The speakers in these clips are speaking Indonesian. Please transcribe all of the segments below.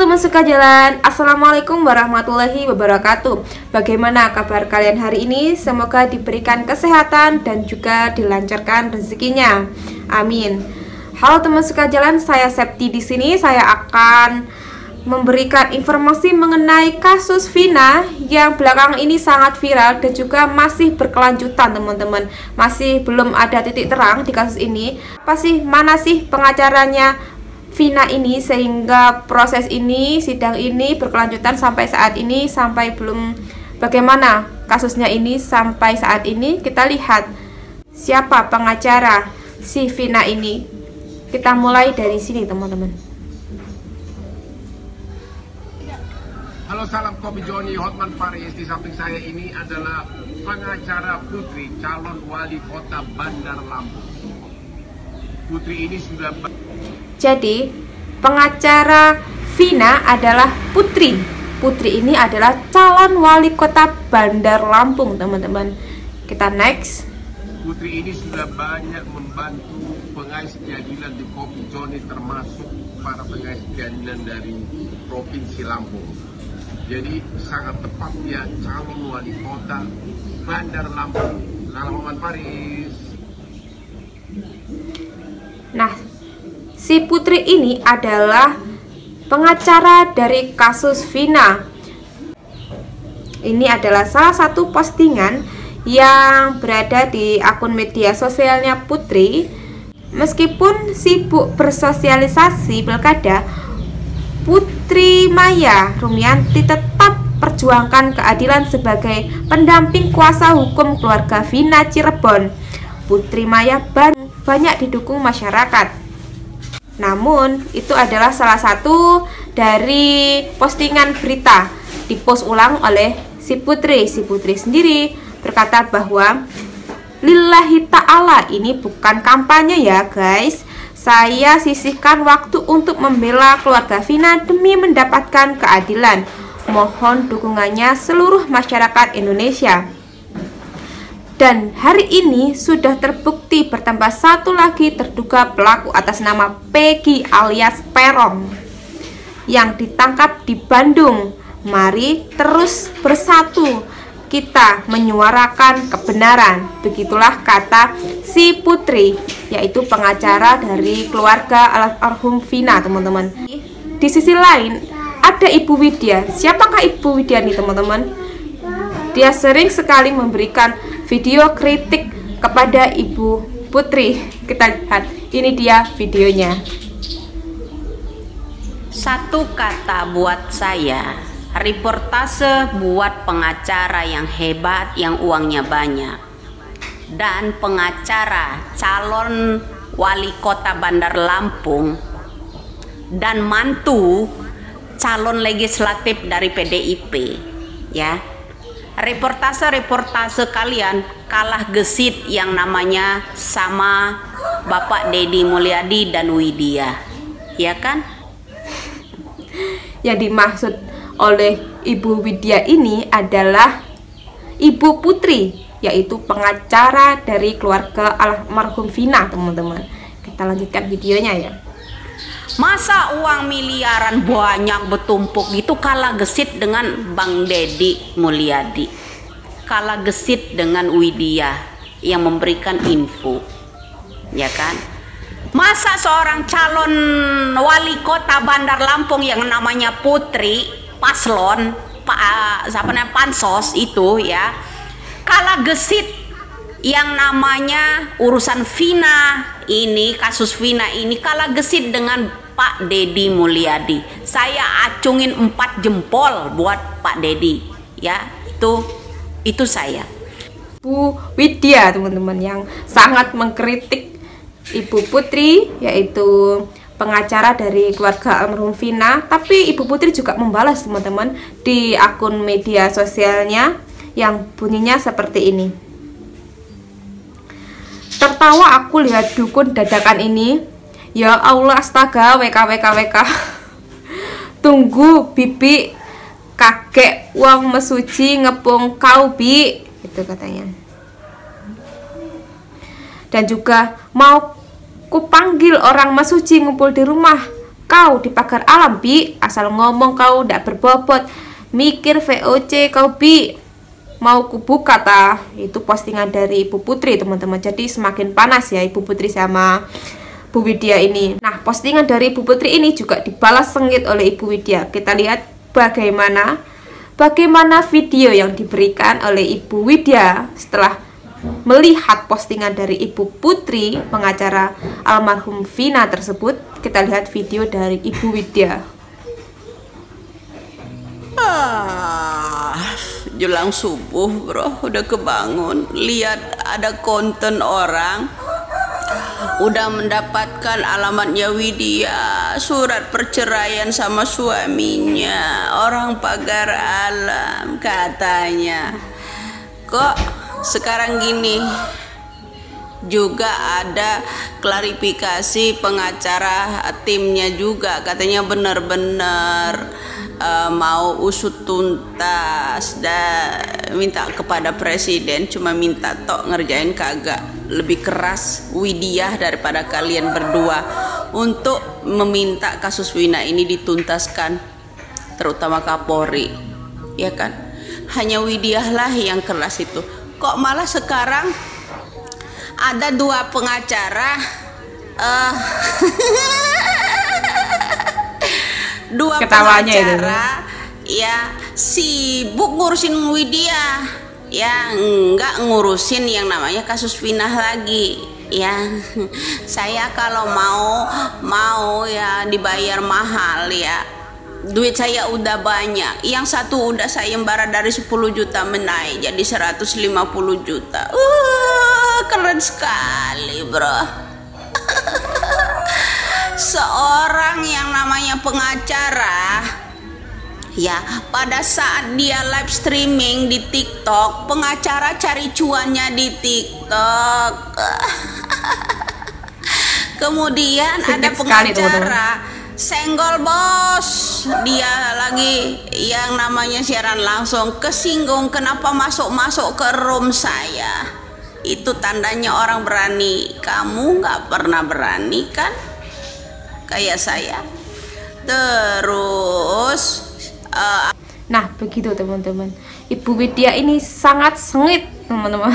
teman suka jalan, Assalamualaikum warahmatullahi wabarakatuh. Bagaimana kabar kalian hari ini? Semoga diberikan kesehatan dan juga dilancarkan rezekinya. Amin. Halo teman suka jalan, saya Septi di sini. Saya akan memberikan informasi mengenai kasus Vina yang belakangan ini sangat viral dan juga masih berkelanjutan teman-teman. Masih belum ada titik terang di kasus ini. Apa sih mana sih pengacaranya Vina ini sehingga proses ini sidang ini berkelanjutan sampai saat ini sampai belum bagaimana kasusnya ini sampai saat ini kita lihat siapa pengacara si Vina ini kita mulai dari sini teman-teman. Halo salam kopi Joni Hotman Paris di samping saya ini adalah pengacara Putri calon wali kota Bandar Lampung. Putri ini sudah Jadi pengacara Vina adalah Putri. Putri ini adalah calon wali kota Bandar Lampung teman-teman. Kita next. Putri ini sudah banyak membantu pengais keadilan di Kopi Joni termasuk para pengais keadilan dari Provinsi Lampung. Jadi sangat tepat dia calon wali kota Bandar Lampung. Salam Paris. Nah, si Putri ini adalah pengacara dari kasus Vina. Ini adalah salah satu postingan yang berada di akun media sosialnya Putri Meskipun sibuk bersosialisasi pilkada, Putri Maya Rumianti tetap perjuangkan keadilan sebagai pendamping kuasa hukum keluarga Vina Cirebon. Putri Maya banyak didukung masyarakat. Namun, itu adalah salah satu dari postingan berita dipost ulang oleh si Putri. Si Putri sendiri berkata bahwa lillahi ta'ala ini bukan kampanye ya guys. Saya sisihkan waktu untuk membela keluarga Vina demi mendapatkan keadilan. Mohon dukungannya seluruh masyarakat Indonesia dan hari ini sudah terbukti bertambah satu lagi terduga pelaku atas nama Peggy alias Perong yang ditangkap di Bandung mari terus bersatu kita menyuarakan kebenaran. Begitulah kata si putri, yaitu pengacara dari keluarga almarhum Vina, teman-teman. Di sisi lain, ada Ibu Widya. Siapakah Ibu Widya nih, teman-teman? Dia sering sekali memberikan video kritik kepada Ibu Putri. Kita lihat, ini dia videonya. Satu kata buat saya, reportase buat pengacara yang hebat yang uangnya banyak dan pengacara calon wali kota Bandar Lampung dan mantu calon legislatif dari PDIP ya reportase-reportase kalian kalah gesit yang namanya sama Bapak Dedi Mulyadi dan Widya ya kan yang dimaksud oleh Ibu Widya ini adalah Ibu Putri, yaitu pengacara dari keluarga almarhum Vina, teman-teman. Kita lanjutkan videonya ya. Masa uang miliaran banyak bertumpuk gitu kalah gesit dengan Bang Dedi Mulyadi. Kalah gesit dengan Widya yang memberikan info. Ya kan? Masa seorang calon wali kota Bandar Lampung yang namanya Putri paslon pak siapa namanya pansos itu ya kalah gesit yang namanya urusan Vina ini kasus Vina ini kalah gesit dengan Pak Dedi Mulyadi. Saya acungin empat jempol buat Pak Dedi ya itu itu saya. Bu Widya teman-teman yang sangat mengkritik Ibu Putri yaitu pengacara dari keluarga almarhum Vina. Tapi Ibu Putri juga membalas teman-teman di akun media sosialnya yang bunyinya seperti ini. Tertawa aku lihat dukun dadakan ini ya Allah astaga WK WK WK tunggu bibi kakek uang mesuci ngepung kau bi itu katanya. Dan juga mau Ku panggil orang masuci ngumpul di rumah kau di pagar alam bi asal ngomong kau ndak berbobot mikir VOC kau bi. Mau kubuka ta? Itu postingan dari Ibu Putri teman-teman. Jadi semakin panas ya Ibu Putri sama Bu Widya ini. Nah postingan dari Ibu Putri ini juga dibalas sengit oleh Ibu Widya. Kita lihat bagaimana bagaimana video yang diberikan oleh Ibu Widya setelah melihat postingan dari Ibu Putri, pengacara almarhum Vina tersebut, kita lihat video dari Ibu Widya. Ah, jelang subuh bro, udah kebangun. Lihat ada konten orang udah mendapatkan alamatnya Widya surat perceraian sama suaminya. Orang pagar alam katanya. Kok sekarang gini? Juga ada klarifikasi pengacara timnya juga katanya benar-benar uh, mau usut tuntas. Dan minta kepada presiden cuma minta tok ngerjain kagak lebih keras Widya daripada kalian berdua untuk meminta kasus Wina ini dituntaskan terutama Kapolri ya kan hanya Widya lah yang keras itu kok malah sekarang ada dua pengacara uh, dua Ketawanya pengacara itu. ya sibuk ngurusin Widya ya enggak ngurusin yang namanya kasus Finah lagi. Ya saya kalau mau mau ya dibayar mahal ya. Duit saya udah banyak. Yang satu udah saya embara dari 10 juta menaik jadi 150 juta. Uh, keren sekali bro. Seorang yang namanya pengacara ya pada saat dia live streaming di TikTok pengacara cari cuannya di TikTok. Kemudian Sedikit ada pengacara senggol bos. Dia lagi yang namanya siaran langsung kesinggung kenapa masuk-masuk ke room saya? Itu tandanya orang berani. Kamu nggak pernah berani kan? Kayak saya. Terus uh, nah begitu teman-teman Ibu Widya ini sangat sengit teman-teman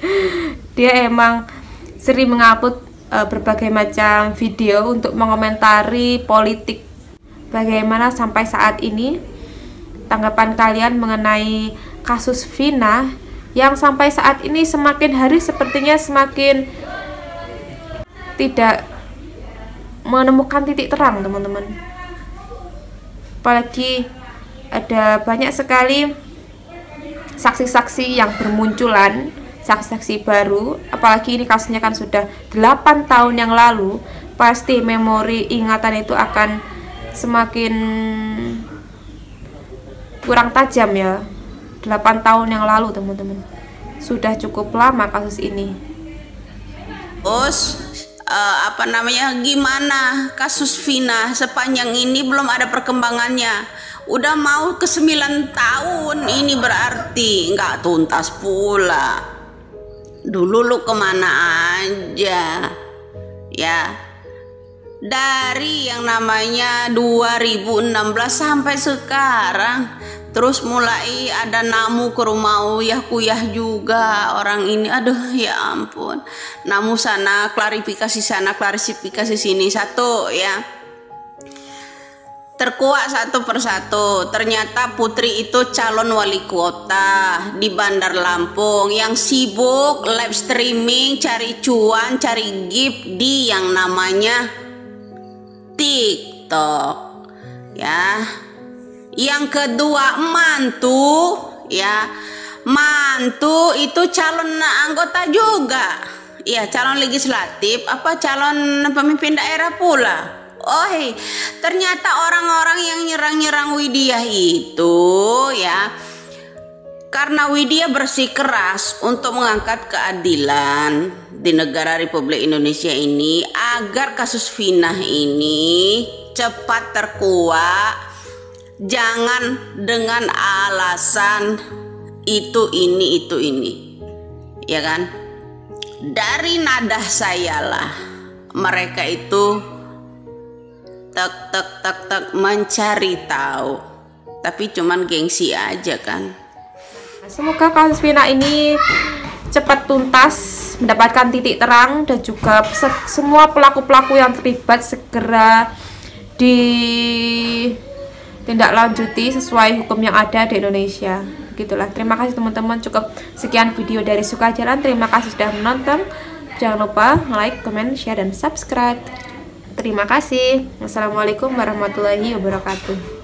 dia emang sering mengupload uh, berbagai macam video untuk mengomentari politik. Bagaimana sampai saat ini tanggapan kalian mengenai kasus Vina yang sampai saat ini semakin hari sepertinya semakin tidak menemukan titik terang, teman-teman. Apalagi ada banyak sekali saksi-saksi yang bermunculan saksi-saksi baru apalagi ini kasusnya kan sudah 8 tahun yang lalu pasti memori ingatan itu akan semakin kurang tajam ya. 8 tahun yang lalu teman-teman. Sudah cukup lama kasus ini. Bos uh, apa namanya gimana kasus Vina sepanjang ini belum ada perkembangannya. Udah mau ke 9 tahun ini berarti. Nggak tuntas pula. Dulu lu ke mana aja? Ya dari yang namanya 2016 sampai sekarang terus mulai ada namu ke rumah uyah kuyah juga orang ini. Aduh ya ampun. Namu sana klarifikasi sana klarifikasi sini satu ya. Terkuak satu persatu. Ternyata Putri itu calon wali kota di Bandar Lampung yang sibuk live streaming, cari cuan, cari gift di yang namanya TikTok. Ya. Yang kedua mantu, ya. Mantu itu calon anggota juga. Ya, calon legislatif apa calon pemimpin daerah pula Oh, ternyata orang-orang yang nyerang-nyerang Widya itu ya karena Widya bersikeras untuk mengangkat keadilan di negara Republik Indonesia ini agar kasus Finah ini cepat terkuak. Jangan dengan alasan itu ini itu ini. Ya kan? Dari nadah sayalah mereka itu tak tak tak tak mencari tahu. Tapi cuman gengsi aja kan semoga kasus Vina ini cepat tuntas mendapatkan titik terang dan juga semua pelaku-pelaku yang terlibat segera ditindaklanjuti sesuai hukum yang ada di Indonesia. Gitulah terima kasih teman-teman. Cukup sekian video dari suka jalan. Terima kasih sudah menonton. Jangan lupa like comment share dan subscribe. Terima kasih. Wassalamualaikum warahmatullahi wabarakatuh